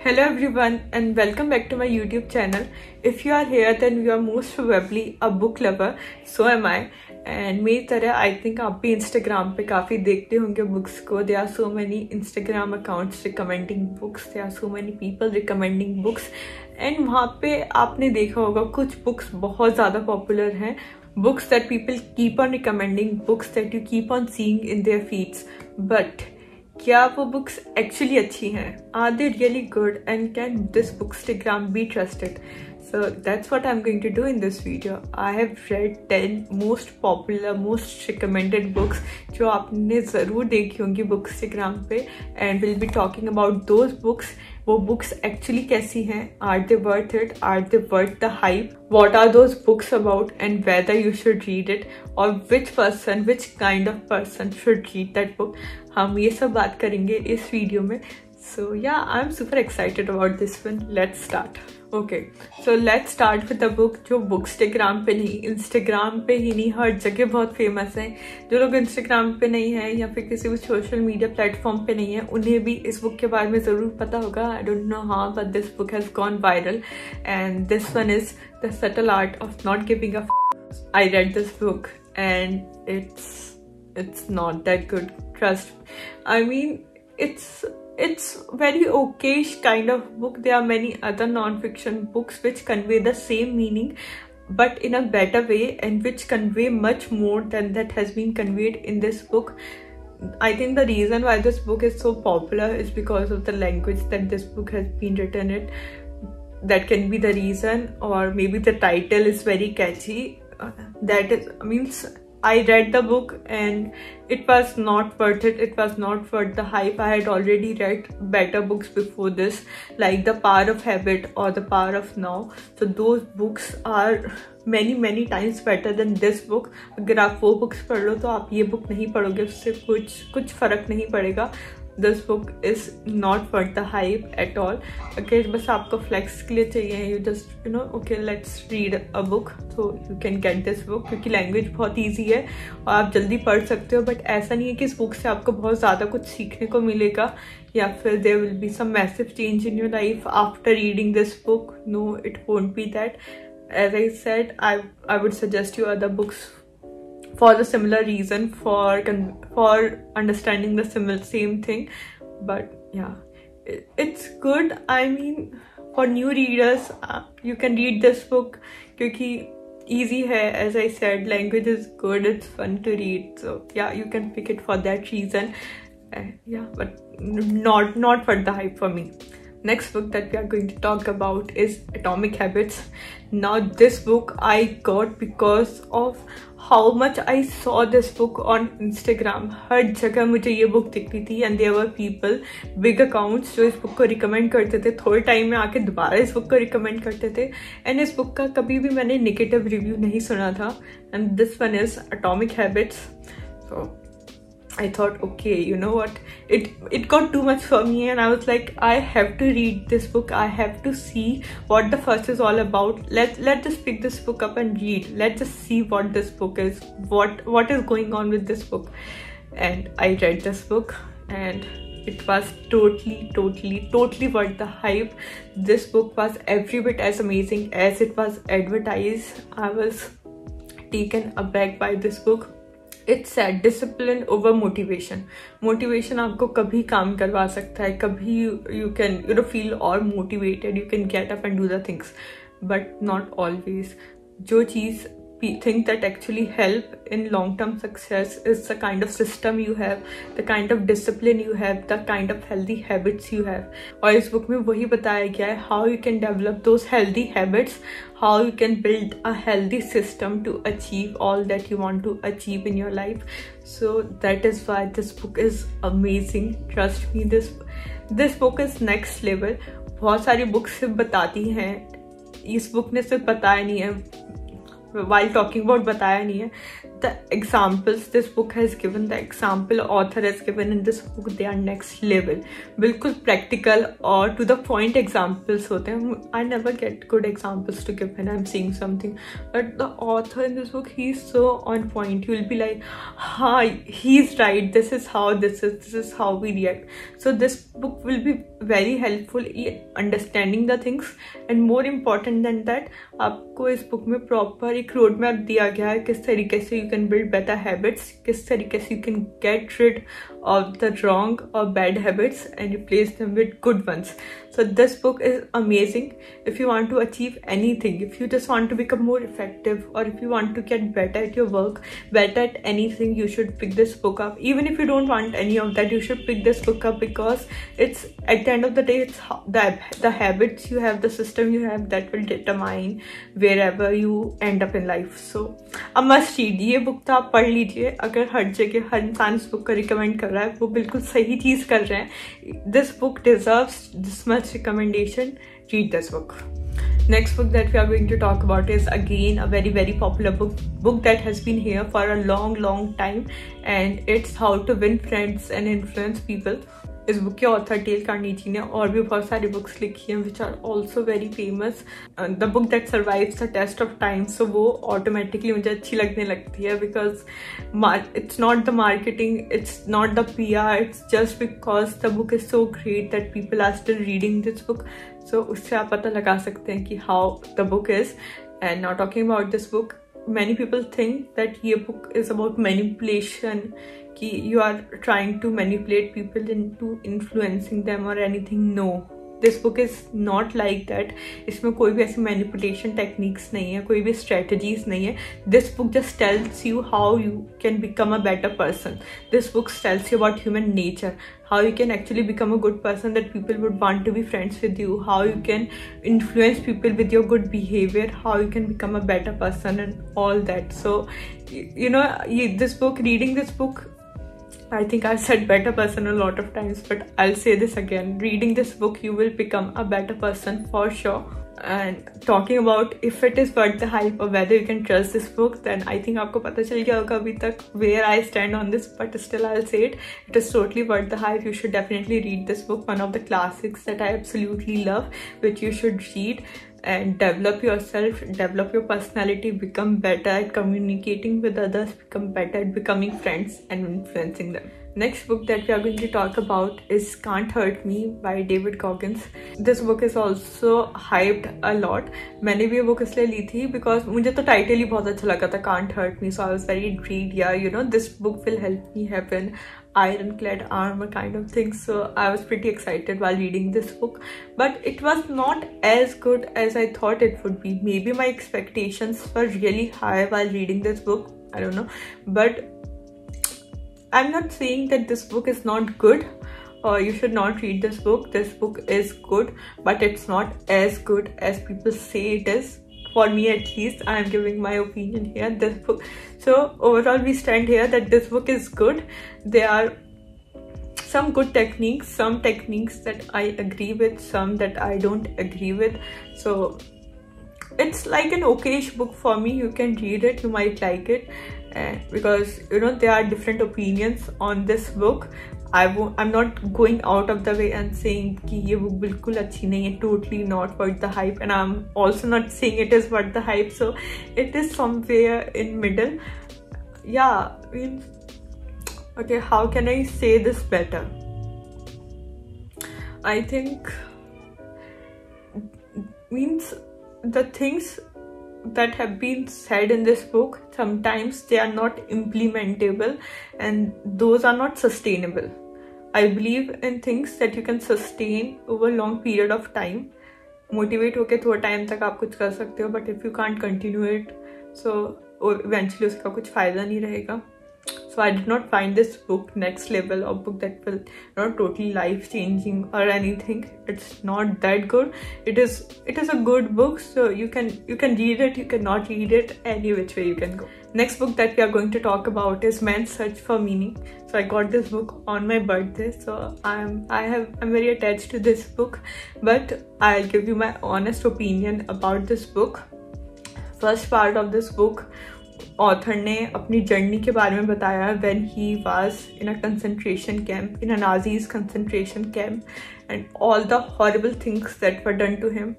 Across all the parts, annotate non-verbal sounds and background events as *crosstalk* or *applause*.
Hello everyone and welcome back to my YouTube channel. If you are here, then you are most probably a book lover. So am I. And मेरी तरह आई think आप भी Instagram पे काफ़ी देखते होंगे books को they are so many Instagram accounts recommending books they are so many people recommending books and वहाँ पे आपने देखा होगा, कुछ बुक्स बहुत ज़्यादा पॉपुलर हैं books that people keep on recommending books that you keep on seeing in their feeds but क्या वो बुक्स एक्चुअली अच्छी हैं? Are they really good and can this books bookstagram be trusted so, that's what i'm going to do in this video. I have read 10 most popular, most recommended books, जो आपने ज़रूर देखी होंगी bookstagram पे and will be talking about those books वो books actually कैसी हैं? Are they worth it are they worth the hype what are those books about and whether you should read it और which person which kind of person should read that book हम ये सब बात करेंगे इस video में. So yeah I am super excited about this one let's start okay so let's start with the book जो bookstagram पे नहीं इंस्टाग्राम पे ही नहीं, हर जगह बहुत फ़ेमस है। जो लोग इंस्टाग्राम पे नहीं है या फिर किसी भी सोशल मीडिया प्लेटफॉर्म पे नहीं है, उन्हें भी इस बुक के बारे में ज़रूर पता होगा। I don't know how but this book has gone viral and this one is the subtle art of not giving a I read this book and it's it's not that good, trust i mean, it's it's very okayish kind of book. There are many other non-fiction books which convey the same meaning but in a better way and which convey much more than that has been conveyed in this book. I think the reason why this book is so popular is because of the language that this book has been written in. That can be the reason or maybe the title is very catchy. Uh, that is means I read the book and it was not worth it. It was not worth the hype. I had already read better books before this like The Power of Habit or The Power of Now. So those books are many many times better than this book. अगर आप वो books पढ़ लो तो आप ये book नहीं पढ़ोगे उससे कुछ कुछ फ़र्क नहीं पड़ेगा this book is not for the hype at all अगर बस आपको फ्लैक्स के लिए चाहिए you just you know okay let's read a book तो you can get this book क्योंकि लैंग्वेज बहुत ईजी है और आप जल्दी पढ़ सकते हो बट ऐसा नहीं है कि इस बुक से आपको बहुत ज़्यादा कुछ सीखने को मिलेगा, या फिर there will be some massive change in your life after reading this book no it won't be that as I said I I would suggest you other books for the similar reason for for understanding the similar same thing. But yeah. It, it's good i mean for new readers uh, you can read this book because easy hai as i said language is good it's fun to read. So yeah you can pick it for that reason. Uh, yeah but not not for the hype for me. Next book that we are going to talk about is atomic habits. Now this book i got because of how much I saw this book on Instagram हर जगह मुझे ये book दिखती थी and there were people big accounts जो इस book को recommend करते थे. थोड़े टाइम में आके दोबारा इस बुक को रिकमेंड करते थे. एंड इस बुक का कभी भी मैंने निगेटिव रिव्यू नहीं सुना था. And this one is atomic habits so I thought, okay, you know what? It it got too much for me, and I was like, I have to read this book. I have to see what the first is all about. Let let just pick this book up and read. Let's just see what this book is. What what is going on with this book? And I read this book, and it was totally, totally, totally worth the hype. This book was every bit as amazing as it was advertised. I was taken aback by this book it's said discipline over motivation motivation आपको कभी काम करवा सकता है, कभी you can you know feel और motivated you can get up and do the things but not always जो चीज़ think that actually help in long term success is the kind of system you have the kind of discipline you have the kind of healthy habits you have और इस book में वही बताया गया है how you can develop those healthy habits how you can build a healthy system to achieve all that you want to achieve in your life so that is why this book is amazing trust me this this book is next level बहुत सारी books सिर्फ बताती हैं इस book ने सिर्फ बताया नहीं है वाइल्ड टॉकिंग बोर्ड बताया नहीं है। The examples this book has given the example author has given in this book they are next level bilkul practical or to the point examples hote hain i never get good examples to give when i'm seeing something but the author in this book he's so on point you'll be like hi he's right this is how this is this is how we react so this book will be very helpful understanding the things and more important than that आपको इस book में proper एक road map दिया गया है किस तरीके से you can build better habits किस तरीके से you can get rid of the wrong और bad habits and replace them with good ones so this book is amazing if you want to achieve anything if you just want to become more effective or if you want to get better at your work better at anything you should pick this book up even if you don't want any of that you should pick this book up because it's at the end of the day it's the, the habits you have the system you have that will determine wherever you end up in life so a must read ये book तो आप पढ़ लीजिए अगर हर जगह हर इंसान इस book को रिकमेंड कर रहा है वो बिल्कुल सही चीज़ कर रहे हैं this book deserves this much recommendation read this book. Next book that we are going to talk about is again a very very popular book book that has been here for a long long time and it's how to win friends and influence people इस book के author Dale Carnegie ने और भी बहुत सारी books लिखी हैं which are also very famous the book that survive the test of time so वो ऑटोमेटिकली मुझे अच्छी लगने लगती है because it's not the marketing it's not the P R it's just because the book is so great that people are still reading this book so उससे आप पता लगा सकते हैं कि how the book is and not talking about this book many people think that ये book is about manipulation कि you are trying to manipulate people into influencing them or anything no this book is not like that इसमें कोई भी ऐसी manipulation techniques नहीं है कोई भी स्ट्रेटजीज नहीं है this book just tells you how you can become a better person this book tells you about human nature how you can actually become a good person that people would want to be friends with you how you can influence people with your good behavior how you can become a better person and all that so you know this book reading this book I think I've said better person a lot of times, but I'll say this again. Reading this book, you will become a better person for sure. And talking about if it is worth the hype or whether you can trust this book, then I think आपको पता चल गया होगा अभी तक where I stand on this, but still I'll say it. It is totally worth the hype. You should definitely read this book, one of the classics that I absolutely love, which you should read And develop yourself develop your personality become better at communicating with others become better at becoming friends and influencing them next book that we are going to talk about is can't hurt me by david goggins this book is also hyped a lot मैंने भी ये book इसलिए ली थी because मुझे तो title ही बहुत अच्छा लगा था can't hurt me so I was very intrigued yeah you know this book will help me happen ironclad armor kind of thing. So i was pretty excited while reading this book. But it was not as good as i thought it would be. Maybe my expectations were really high while reading this book. I don't know. But I'm not saying that this book is not good or you should not read this book. This book is good, but it's not as good as people say it is. For me at least, I am giving my opinion here. This book. So overall, we stand here that this book is good. There are some good techniques, some techniques that I agree with, some that I don't agree with. So it's like an okayish book for me. You can read it, you might like it eh, because you know there are different opinions on this book I won't, I'm not going out of the way and saying कि ये book बिल्कुल अच्छी नहीं है totally not worth the hype and I'm also not saying it is worth the hype so it is somewhere in middle yeah I mean, okay how can I say this better I think means the things that have been said in this book sometimes they are not implementable and those are not sustainable I believe in things that you can sustain over long period of time motivate होकर थोड़ा time तक आप कुछ कर सकते हो but if you con continue it so eventually उसका कुछ फ़ायदा नहीं रहेगा। So i did not find this book next level or book that will not totally life changing or anything. It's not that good. It is it is a good book so you can you can read it you cannot read it any which way you can go. Next book that we are going to talk about is man's search for meaning. So i got this book on my birthday so i'm i have i'm very attached to this book but i'll give you my honest opinion about this book. First part of this book author ने अपनी journey के बारे में बताया when he was in a concentration camp in a Nazis concentration camp and all the horrible things that were done to him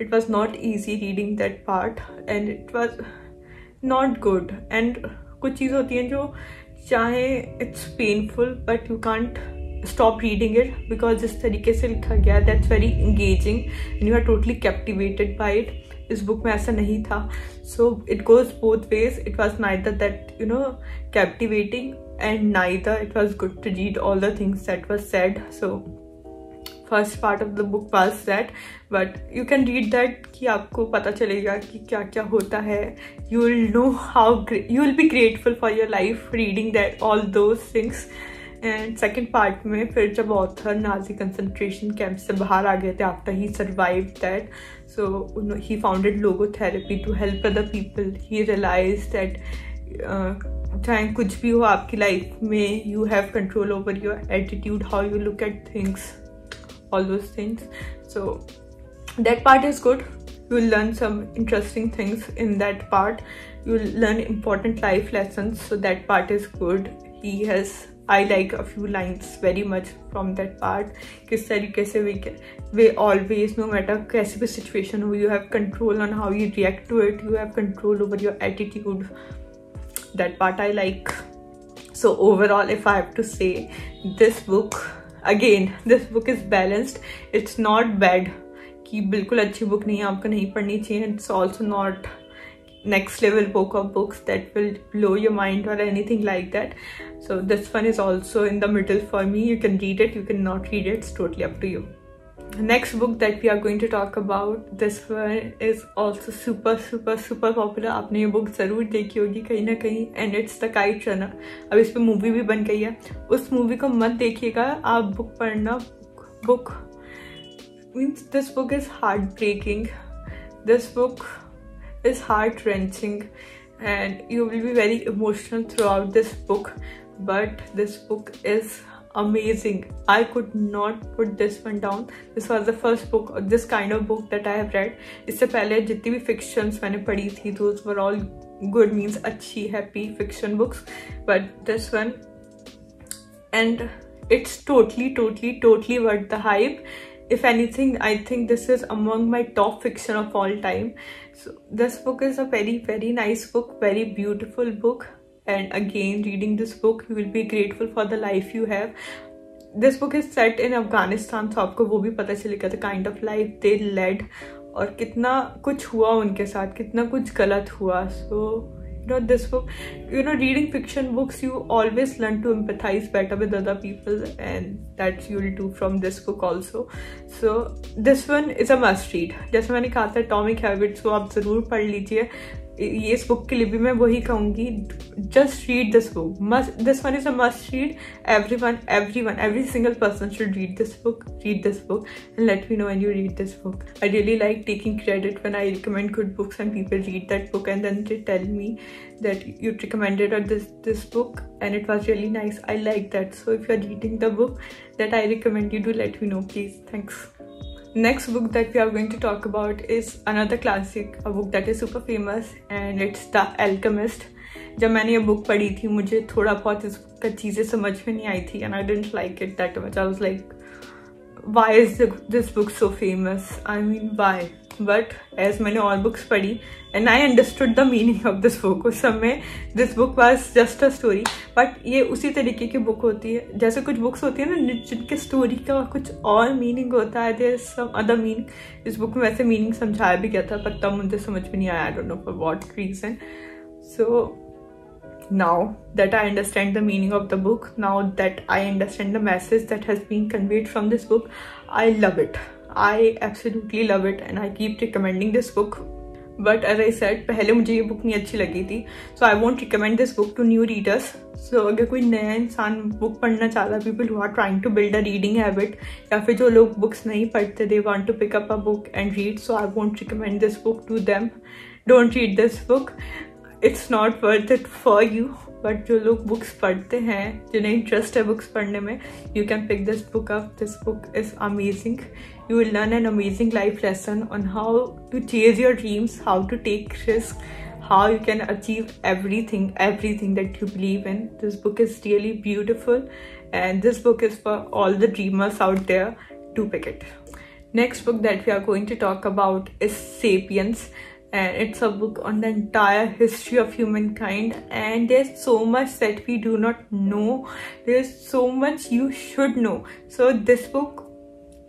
it was not easy reading that part and it was not good and कुछ चीज़ होती हैं जो चाहे it's painful but you can't stop reading it because जिस तरीके से लिखा गया that's very engaging and you are totally captivated by it. इस बुक में ऐसा नहीं था। So it goes both ways it was neither that you know captivating and neither it was good to read all the things that was said so first part of the book was that but you can read that कि आपको पता चलेगा कि क्या क्या होता है। You will know how you will be grateful for your life reading that all those things and second part में, फिर जब ऑथर नाजी कंसनट्रेशन कैंप से बाहर आ गए थे after he survive that so he founded logotherapy to help other people he realise that चाहे कुछ भी हो आपकी लाइफ में you have control over your attitude how you look at things all those things so that part is good you'll learn some interesting things in that part you'll learn important life lessons so that part is good he has I like a few lines very much from that part किस तरीके से we can we always no matter कैसी भी situation हो you have control on how you react to it you have control over your attitude that part I like so overall if I have to say this book again this book is balanced it's not bad कि बिल्कुल अच्छी book नहीं है आपको नहीं पढ़नी चाहिए it's also not next level book of books that will blow your mind or anything like that so this one is also in the middle for me you can read it you cannot read it it's totally up to you next book that we are going to talk about this one is also super super super popular आपने ये book ज़रूर देखी होगी कहीं ना कहीं and it's the Kite Runner अब इस पर मूवी भी बन गई है उस मूवी को मत देखिएगा आप बुक पढ़ना book means this book is heartbreaking this book is heart wrenching and you will be very emotional throughout this book but this book is amazing i could not put this one down this was the first book this kind of book that i have read इससे पहले जितनी भी fictions मैंने पढ़ी थी those were all good means अच्छी happy fiction books but this one and it's totally totally totally worth the hype if anything i think this is among my top fiction of all time so this book is a very very nice book very beautiful book And again reading this book you will be grateful for the life you have this book is set in afghanistan so आपको वो भी पता चलेगा the kind of life they led और कितना कुछ हुआ उनके साथ कितना कुछ गलत हुआ so you know this book you know reading fiction books you always learn to empathize better with other people and that you'll do from this book also so this one is a must read जैसे मैंने कहा था Atomic Habits वो आप ज़रूर पढ़ लीजिए ये इस बुक के लिए भी मैं वही कहूँगी just read this book must this one is a must read everyone everyone every single person should read this book read this book and let me know when you read this book I really like taking credit when I recommend good books and people read that book and then they tell me that you recommended or this this book and it was really nice. I like that. So if you're reading the book that i recommend you, do let me know, please. Thanks. Next book that we are going to talk about is another classic a book that is super famous and it's the alchemist जब मैंने ये book पढ़ी थी मुझे थोड़ा बहुत इस का चीज़ें समझ में नहीं आई थी and I didn't like it that much I was like why is this book so famous I mean why but as मैंने और बुक्स पढ़ी and I understood the meaning of this book उस समय this book was just a story but ये उसी तरीके की book होती है। जैसे कुछ बुक्स होती है ना जिनके स्टोरी का कुछ और मीनिंग होता है देर सम अदर मीनिंग इस बुक में वैसे मीनिंग समझाया भी गया था पर तब मुझे समझ में नहीं आया। I don't know for what reason so now that I understand the meaning of the book, now that I understand the message that has been conveyed from this book, I love it. I absolutely love it and I keep recommending this book but as I said, पहले मुझे ये book नहीं अच्छी लगी थी. So I want recommend this book to new readers so अगर कोई नया इंसान बुक पढ़ना चाहता people who are trying to build a reading habit या फिर जो लोग बुक्स नहीं पढ़ते they want to pick up a book and read so I want recommend this book to them don't read this book it's not worth it for you but जो लोग books पढ़ते हैं जिन्हें इंटरेस्ट है books पढ़ने में you can pick this book up this book is amazing you will learn an amazing life lesson on how to chase your dreams how to take risks how you can achieve everything everything that you believe in. This book is really beautiful and this book is for all the dreamers out there. To pick it. Next book that we are going to talk about is sapiens and it's a book on the entire history of humankind. And there's so much that we do not know. There's so much you should know. So this book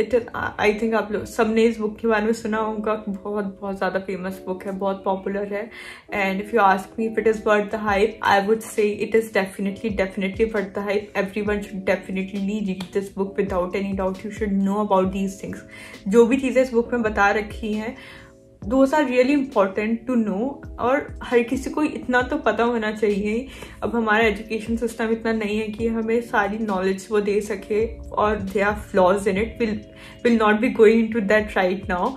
it I think आप लोग सबने इस book के बारे में सुना होगा बहुत बहुत ज़्यादा फ़ेमस बुक है, बहुत पॉपुलर है। And if you ask me if it is worth the hype I would say it is definitely definitely worth the hype everyone should definitely read this book without any doubt you should know about these things जो भी चीज़ें इस book में बता रखी हैं those are really important to know और हर किसी को इतना तो पता होना चाहिए। अब हमारा एजुकेशन सिस्टम इतना नहीं है कि हमें सारी नॉलेज वो दे सके और they are flaws in it will will not be going to that right now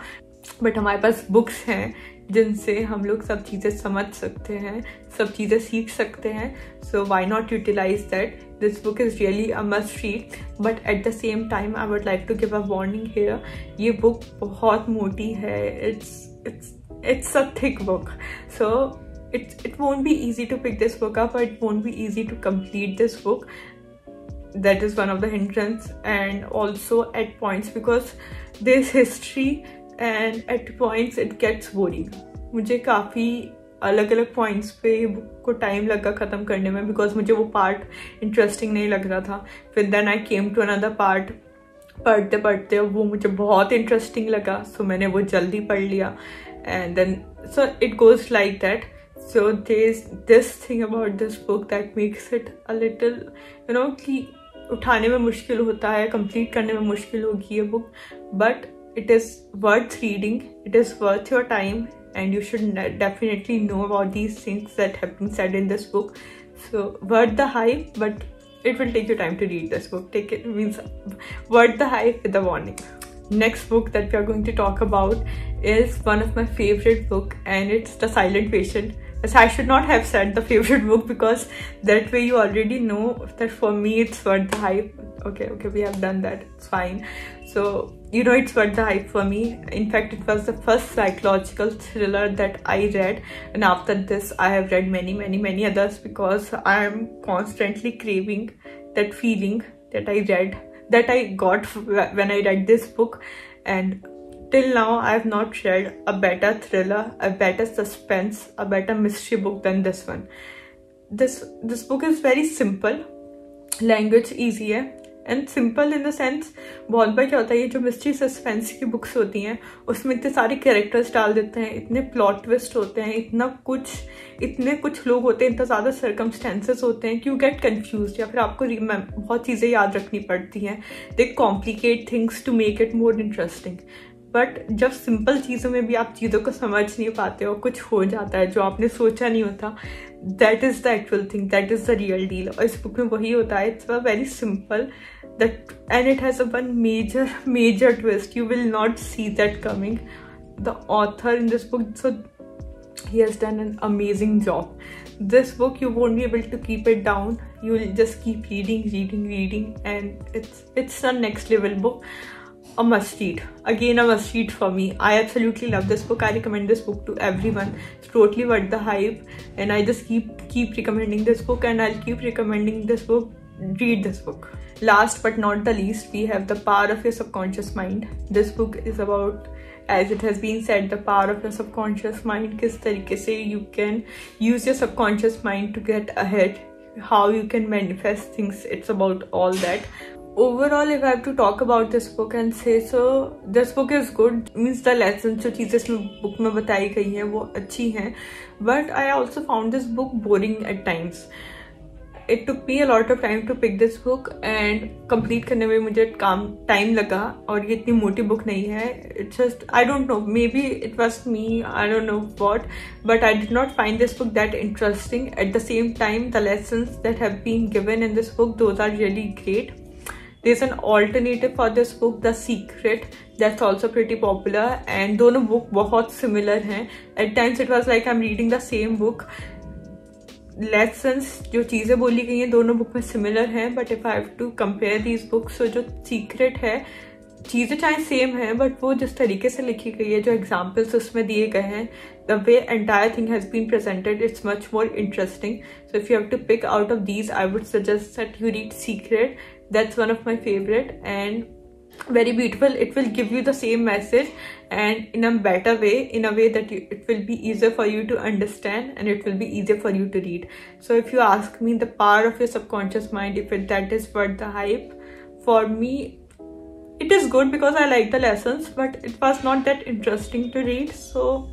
but हमारे पास बुक्स हैं। जिनसे हम लोग सब चीज़ें समझ सकते हैं, सब चीज़ें सीख सकते हैं। So why not utilize that this book is really a must read but at the same time I would like to give a warning here ये बुक बहुत मोटी है। It's it's it's a thick book so it's it won't be easy to pick this book up it won't be easy to complete this book that is one of the hindrance and also at points because this history and at points it gets boring. मुझे काफ़ी अलग अलग points पे book को time लगा ख़त्म करने में बिकॉज़ मुझे वो पार्ट इंटरेस्टिंग नहीं लग रहा था। फिर then I came to another part पढ़ते पढ़ते वो मुझे बहुत इंटरेस्टिंग लगा। सो so मैंने वो जल्दी पढ़ लिया। And then so it goes like that so this this thing about this book that makes it a little you know कि उठाने में मुश्किल होता है कंप्लीट करने में मुश्किल होगी ये book but it is worth reading it is worth your time and you should definitely know about these things that have been said in this book. So worth the hype but it will take you time to read this book. Take it means worth the hype with the warning. Next book that we are going to talk about is one of my favorite book and it's the silent patient. So i should not have said the favorite book because that way you already know that for me it's worth the hype. Okay okay we have done that. It's fine. So you know it's worth the hype for me. In fact it was the first psychological thriller that i read. And after this i have read many many many others because i am constantly craving that feeling that i read that i got when i read this book. And till now i have not read a better thriller a better suspense a better mystery book than this one. This this book is very simple. Language hai and simple in the sense बहुत बार क्या होता है, ये जो mystery suspense की books होती हैं, उसमें इतने सारे कैरेक्टर्स डाल देते हैं, इतने प्लॉट ट्विस्ट होते हैं, इतना कुछ, इतने कुछ लोग होते हैं, इतना ज़्यादा सर्कमस्टेंसेस होते हैं कि यू गेट कन्फ्यूज़ या फिर आपको बहुत चीज़ें याद रखनी पड़ती हैं। They complicate things to make it more interesting but जब सिंपल चीज़ों में भी आप चीज़ों को समझ नहीं पाते हो, कुछ हो जाता है जो आपने सोचा नहीं होता that is the actual thing that is the real deal और इस बुक में वही होता है it's a very simple that and it has a one major major twist you will not see that coming the author in this book so he has done an amazing job this book you won't be able to keep it down you will just keep reading reading reading and it's it's the next level book a must read. Again a must read for me. I absolutely love this book. I recommend this book to everyone. It's totally worth the hype. And i just keep keep recommending this book and i'll keep recommending this book. Read this book. Last but not the least we have the power of your subconscious mind. This book is about as it has been said the power of your subconscious mind. kis tarike se you can use your subconscious mind to get ahead. How you can manifest things. It's about all that if i have to talk about this book and say so this book is good, means the lessons, जो चीज़ें इस book में बताई गई हैं, वो अच्छी हैं. But I also found this book boring at times. It took me a lot of time to pick this book and complete करने में मुझे काम टाइम लगा और ये इतनी मोटी बुक नहीं है. It's just I don't know maybe it was me I don't know what but I did not find this book that interesting at the same time the lessons that have been given in this book those are really great there's an alternative for this book, the secret, that's also pretty popular, and दोनों book बहुत similar हैं. At times it was like I'm reading the same book. Lessons जो चीज़ें बोली गई हैं, दोनों book में सिमिलर हैं but if I have to compare these books जो सीक्रेट है, चीज़ें चाहे सेम है बट वो जिस तरीके से लिखी गई है, जो एग्जाम्पल्स उसमें दिए गए हैं the way entire thing has been presented it's much more interesting so if you have to pick out of these I would suggest that you read secret that's one of my favorite and very beautiful. It will give you the same message and in a better way in a way that you, it will be easier for you to understand and it will be easier for you to read. So if you ask me the power of your subconscious mind if it, that is worth the hype for me it is good because i like the lessons but it was not that interesting to read. So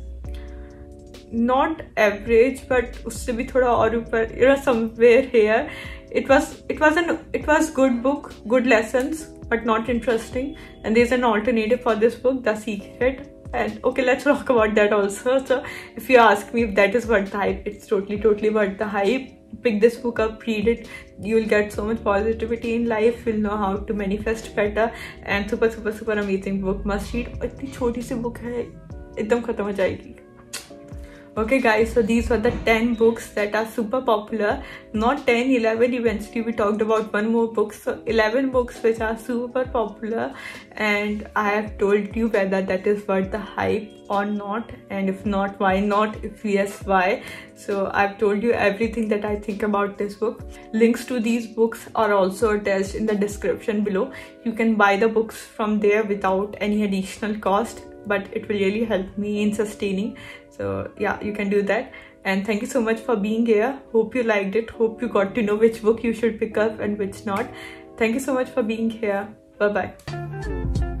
not average but usse bhi thoda aur upar you know somewhere here it was it was an it was good book good lessons but not interesting and there's an alternative for this book the secret and okay let's *laughs* talk about that also so if you ask me if that is worth the hype it's totally totally worth the hype pick this book up read it you'll get so much positivity in life you'll know how to manifest better and super super super amazing book must read इतनी छोटी सी book है एकदम खत्म हो जाएगी Okay guys so these were the 10 books that are super popular. Not 10 11 eventually we talked about one more book. So 11 books which are super popular and i have told you whether that is worth the hype or not and if not why not? If yes why? So i've told you everything that i think about this book. Links to these books are also attached in the description below. You can buy the books from there without any additional cost but it will really help me in sustaining so yeah you can do that. And thank you so much for being here. Hope you liked it. Hope you got to know which book you should pick up and which not. Thank you so much for being here. Bye bye